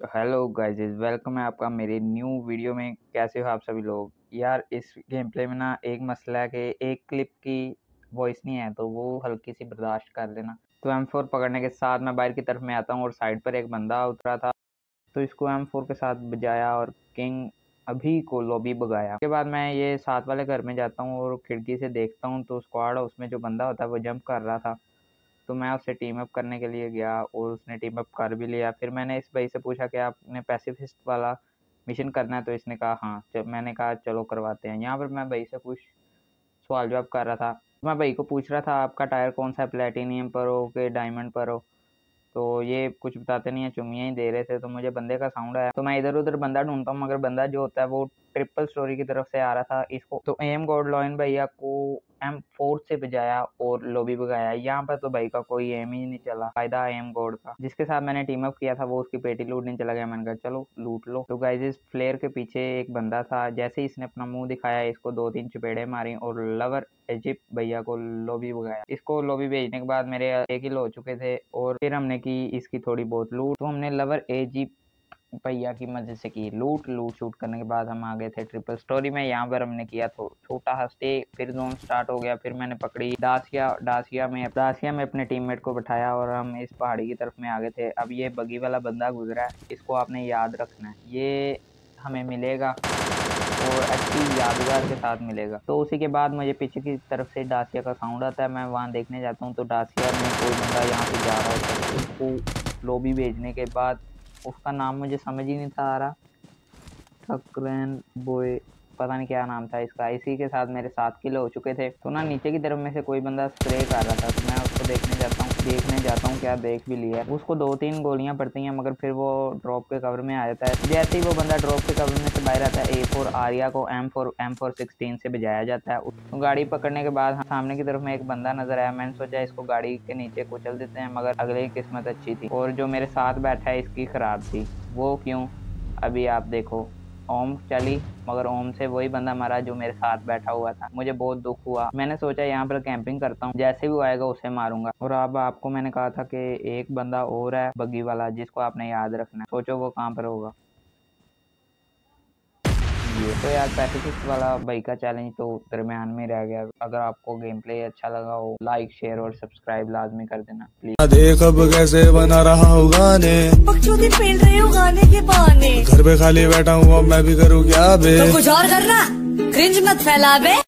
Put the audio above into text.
तो hello guys welcome है आपका मेरे न्यू वीडियो में। कैसे हो आप सभी लोग? यार, इस गेम प्ले में ना एक मसला है कि एक क्लिप की वॉइस नहीं है तो वो हल्की सी बर्दाश्त कर लेना। तो एम फोर पकड़ने के साथ मैं बाहर की तरफ़ में आता हूँ और साइड पर एक बंदा उतरा था। तो इसको एम फोर के साथ बजाया और किंग अभी को लॉबी भगाया। उसके बाद मैं ये साथ वाले घर में जाता हूँ और खिड़की से देखता हूँ तो स्क्वाड उसमें जो बंदा होता है वो जंप कर रहा था। तो मैं उससे टीम अप करने के लिए गया और उसने टीम अप कर भी लिया। फिर मैंने इस भाई से पूछा कि आपने पैसिफिस्ट वाला मिशन करना है? तो इसने कहा हाँ। जब मैंने कहा, चलो करवाते हैं। यहाँ पर मैं भाई से कुछ सवाल जवाब कर रहा था। मैं भाई को पूछ रहा था, आपका टायर कौन सा है? प्लेटिनियम पर हो कि डायमंड पर हो? तो ये कुछ बताते नहीं है चुमिया ही दे रहे थे तो मुझे बंदे का साउंड आया। तो मैं इधर उधर बंदा ढूंढता हूँ, मगर बंदा जो होता है वो ट्रिपल स्टोरी की तरफ़ से आ रहा था। इसको तो एम गोड लॉइन भैया को एम फोर से बजाया और लोबी बगाया यहाँ पर तो भाई का कोई एम ही नहीं चला। फ़ायदा एम गॉड का। जिसके साथ मैंने टीम अप किया था, वो उसकी पेटी लूटने चला गया। मैंने कहा, चलो लूट लो। तो गाइज़ इस फ्लेयर के पीछे एक बंदा था, जैसे ही इसने अपना मुँह दिखाया, इसको दो तीन चपेड़े मारी और लवर एजिप भैया को लोबी बगाया इसको लोबी भेजने के बाद मेरे एक ही हो चुके थे और फिर हमने की इसकी थोड़ी बहुत लूट तो हमने लवर एजिप्ट भैया की मदद से की, लूट लूट शूट करने के बाद हम आ गए थे ट्रिपल स्टोरी में। यहाँ पर हमने किया तो छोटा हँसते, फिर जोन स्टार्ट हो गया, फिर मैंने पकड़ी। डासिया डासिया में डासिया में अपने टीममेट को बैठाया और हम इस पहाड़ी की तरफ़ में आ गए थे। अब ये बगी वाला बंदा गुजरा है, इसको आपने याद रखना है। ये हमें मिलेगा और अच्छी यादगार के साथ मिलेगा। तो उसी के बाद मुझे पीछे की तरफ़ से डासिया का साउंड आता है, मैं वहाँ देखने जाता हूँ तो डासिया में कोई बंदा यहाँ से जा रहा होता है, उसको लोबी भेजने के बाद उसका नाम मुझे समझ ही नहीं था आ रहा। ठकरैन बोए पता नहीं क्या नाम था इसका। इसी के साथ मेरे सात किलो हो चुके थे। तो ना नीचे की तरफ़ में से कोई बंदा स्प्रे कर रहा था तो मैं उसको देखने जाता हूँ, देखने जाता हूँ क्या देख भी लिया उसको दो तीन गोलियाँ पड़ती हैं, मगर फिर वो ड्रॉप के कवर में आ जाता है। जैसे ही वो बंदा ड्रॉप के कवर में से बाहर आता है फोर आर्या को M four M four sixteen से भिजाया जाता है। गाड़ी पकड़ने के बाद सामने की तरफ़ में एक बंदा नज़र आया। मैंने सोचा, इसको गाड़ी के नीचे कुचल देते हैं, मगर अगले की किस्मत अच्छी थी और जो मेरे साथ बैठा है, इसकी खराब थी। वो क्यों? अभी आप देखो। ओम चली, मगर ओम से वही बंदा मरा जो मेरे साथ बैठा हुआ था। मुझे बहुत दुख हुआ। मैंने सोचा, यहाँ पर कैंपिंग करता हूँ। जैसे भी आएगा, उसे मारूँगा। और अब आपको मैंने कहा था कि एक बंदा और है, बग्गी वाला, जिसको आपने याद रखना सोचो वो कहाँ पर होगा। ये तो यार पैथिक्स वाला भाई का चैलेंज तो दरमियान में रह गया। अगर आपको गेम प्ले अच्छा लगा हो लाइक शेयर और सब्सक्राइब लाजमी कर देना प्लीज़ देख अब कैसे बना रहा हूँ गाने? बकचोदी पेल रहे हो गाने के बहाने। घर पे खाली बैठा हूँ मैं भी करूँ क्या बे? तो कुछ और करना। क्रिंज मत फैला बे।